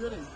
Kidding.